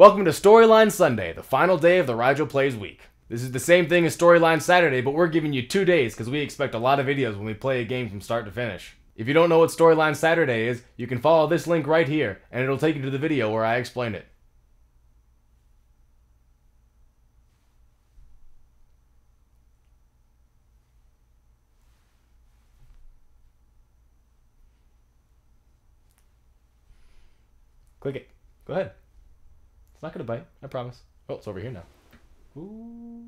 Welcome to Storyline Sunday, the final day of the Rigel Plays week. This is the same thing as Storyline Saturday, but we're giving you two days because we expect a lot of videos when we play a game from start to finish. If you don't know what Storyline Saturday is, you can follow this link right here, and it'll take you to the video where I explain it. Click it. Go ahead. It's not gonna bite. I promise. Oh, it's over here now. Ooh.